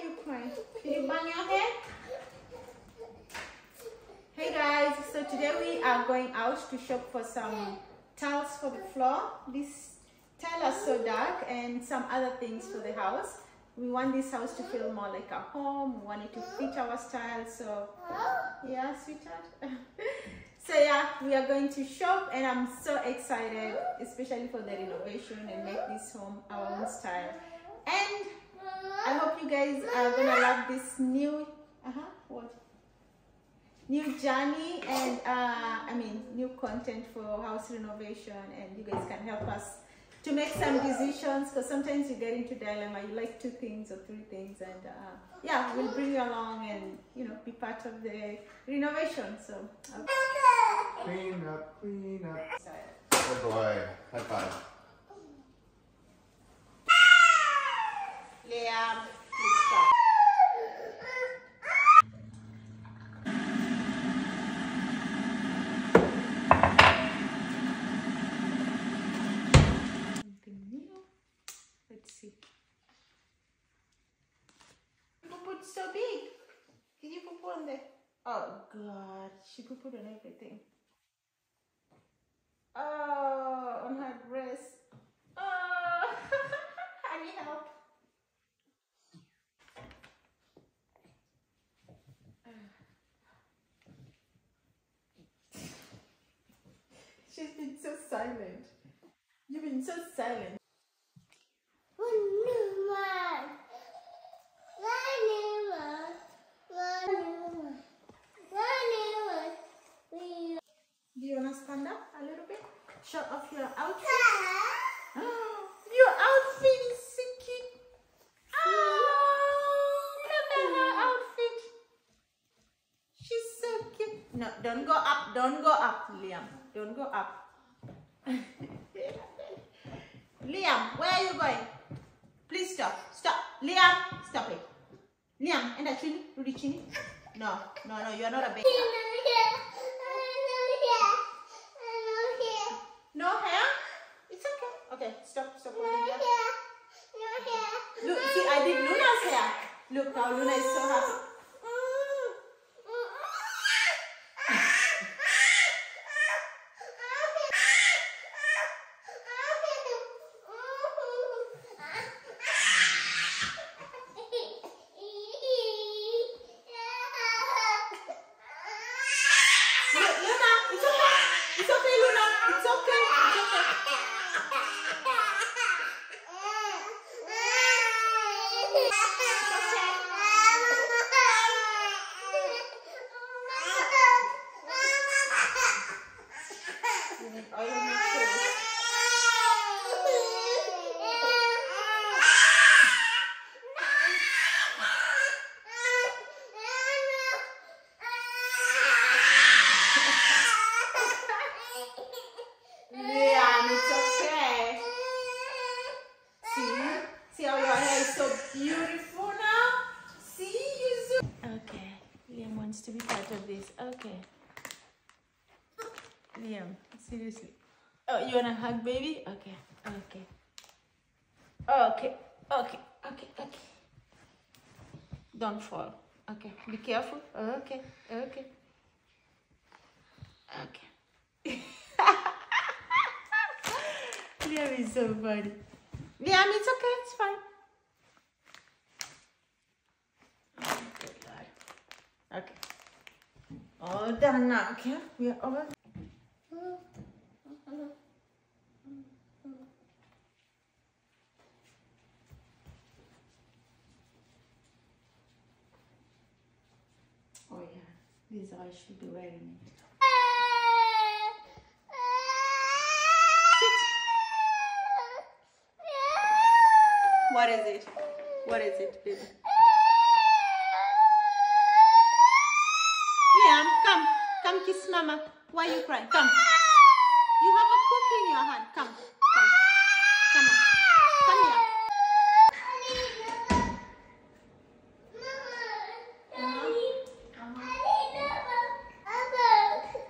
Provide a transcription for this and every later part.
are you crying? Did you bang your head? Hey guys, so today we are going out to shop for some tiles for the floor. These tiles are so dark and some other things for the house. We want this house to feel more like a home. We want it to fit our style. So yeah, sweetheart. so yeah, we are going to shop and I'm so excited, especially for the renovation and make this home our own style. And guys are gonna love this new, uh-huh, what? New journey and uh, I mean new content for house renovation and you guys can help us to make some decisions because sometimes you get into dilemma you like two things or three things and uh, yeah we'll bring you along and you know be part of the renovation so uh, Clean up, clean up. sorry. Good boy. High five. Liam, please stop. Something new. Let's see. You put so big. Did you put on there? Oh God, she put on everything. Oh, on her dress. Oh, I need help. She's been so silent. You've been so silent. Do you wanna stand up a little bit? Show off your outfit. your outfit is cute. Oh, look at her outfit. She's so cute. No, don't go up. Don't go up, Liam. Don't go up. Liam, where are you going? Please stop. Stop. Liam, stop it. Liam, and that chin, do the chin. No, no, no, you are not a baby. No hair? It's okay. Okay, stop, stop holding your Look, see, I did Luna's hair. Look now, Luna is so happy. Look, Luna, it's okay. It's okay, Luna. It's okay. It's okay. You need oil on your face. Liam, it's okay. See? See how your hair is so beautiful now? See? You. Okay. Liam wants to be part of this. Okay. Liam, seriously. Oh, you wanna hug baby? Okay. Okay. Okay. Okay. Okay. Okay. Don't fall. Okay. Be careful. Okay. Okay. Okay. Liam is so funny. Liam, it's okay. It's fine. Oh, good Lord. Okay. All done now. Okay. We are all. Oh yeah, these eyes should be wearing it. What is it? What is it, baby? Liam, come. Come kiss mama. Why you crying? Come. You have a cookie in your hand. Come. Come. Come on. Come here.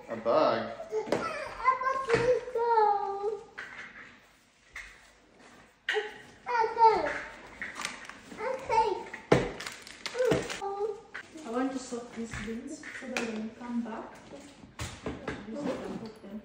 A bug. so that when you come back, this is the hook the.